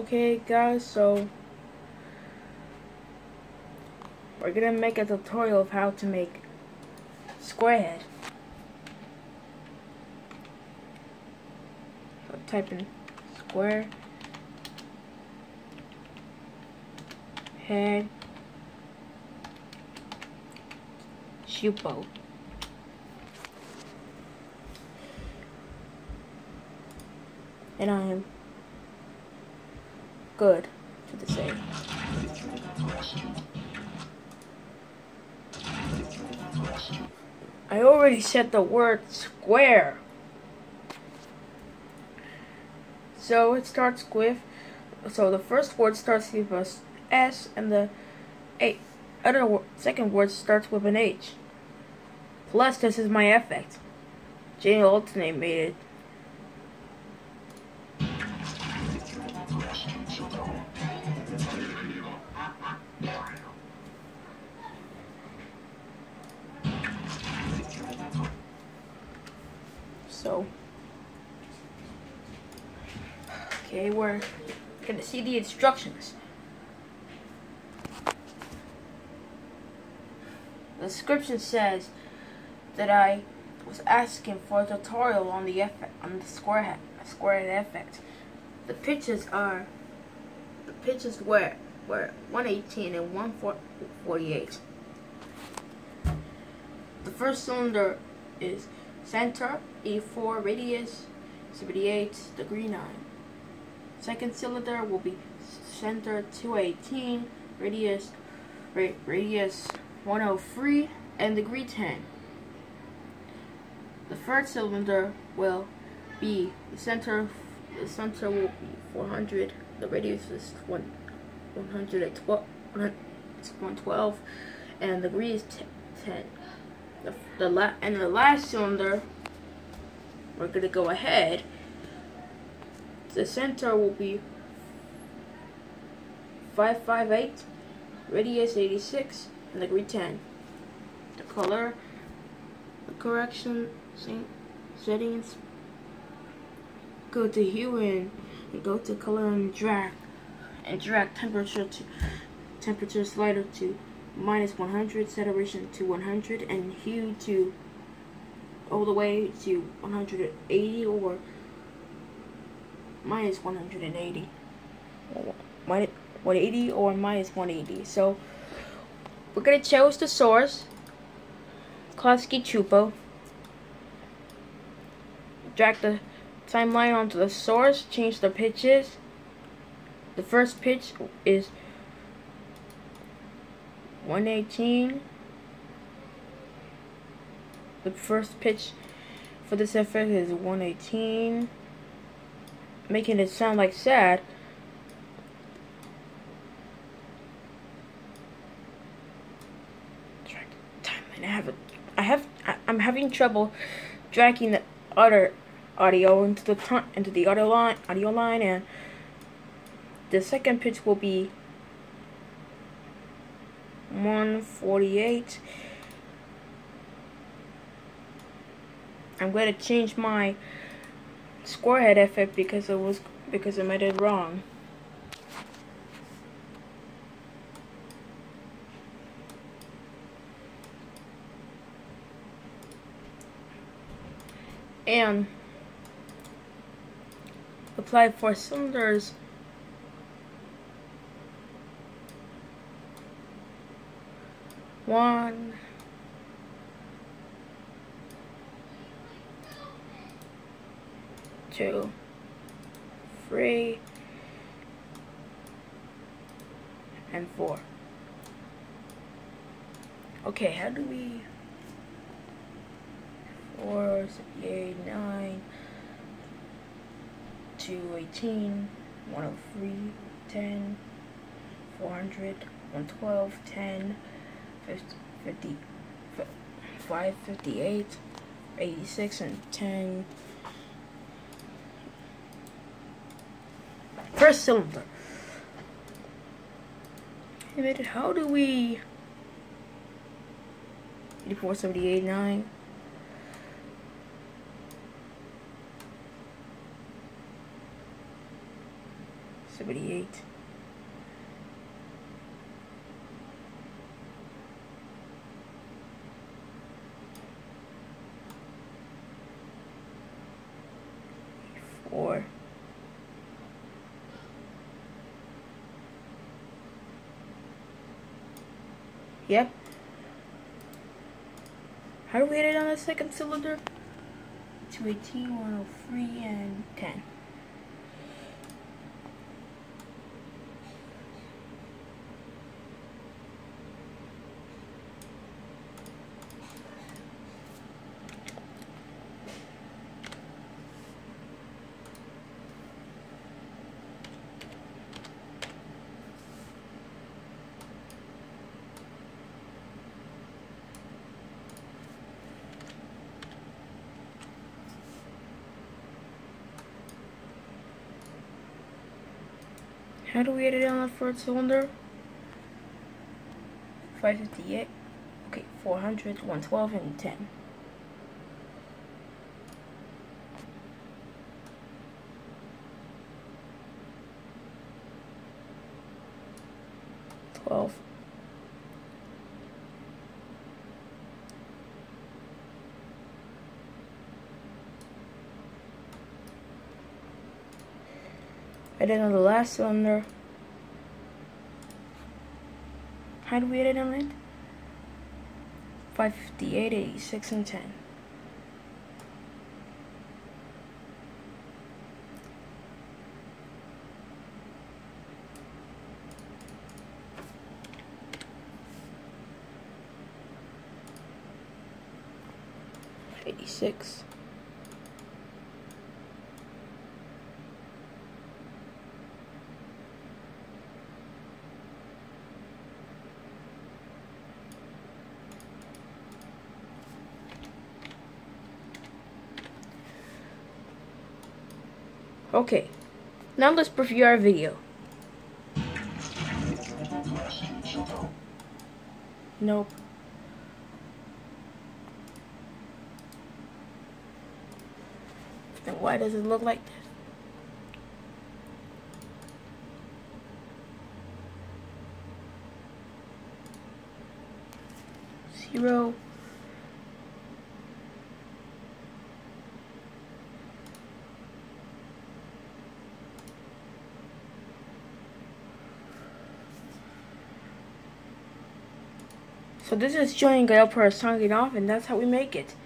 Okay guys, so we're gonna make a tutorial of how to make square head. So type in square head Csupo. And I am good to the. I already said the word square. So it starts with, so the first word starts with a S and the A, other second word starts with an H. Plus this is my effect. Jayden Alternate made it. Okay, we're gonna see the instructions. The description says that I was asking for a tutorial on the effect on the square head, square head effect. The pitches are the pitches were were 118 and 148. The first cylinder is Center E4 radius 78 degree 9. Second cylinder will be center 218 radius ra radius 103 and degree 10. The third cylinder will be the center the center will be 400 the radius is 1 112 112 and the degree is 10 the, the la and the last cylinder, we're gonna go ahead. The center will be 558, radius 86, and degree 10. The color, the correction settings, go to hue and, and go to color and drag, and drag temperature to temperature slider to minus 100, saturation to 100, and hue to all the way to 180 or minus 180. 180 or minus 180. So we're gonna choose the source, Klasky Csupo. Drag the timeline onto the source, change the pitches. The first pitch is 118. The first pitch for this effect is 118. Making it sound like sad. Time and I have a, I have I'm having trouble dragging the other audio into the into the audio line audio line and the second pitch will be 148 I'm going to change my square head effect because it was because I made it wrong. And apply four cylinders. One two three and four okay how do we four eight nine two eighteen one oh three ten four hundred one twelve ten 50, 558, 86, and 10. First cylinder. How do we... 84, 78, 9. 78. Four. Yep. Get it on the second cylinder? 218, 103, and 10. How do we get it on the first cylinder? 558. Okay, 400, 112, and 10. Twelve. I did on the last cylinder. How do we get it on it? 558, 86, and 10. Eighty-six. Okay, now let's preview our video. Nope. Then why does it look like this? Zero. So this is Julian Gadiel Perez signing off, and that's how we make it.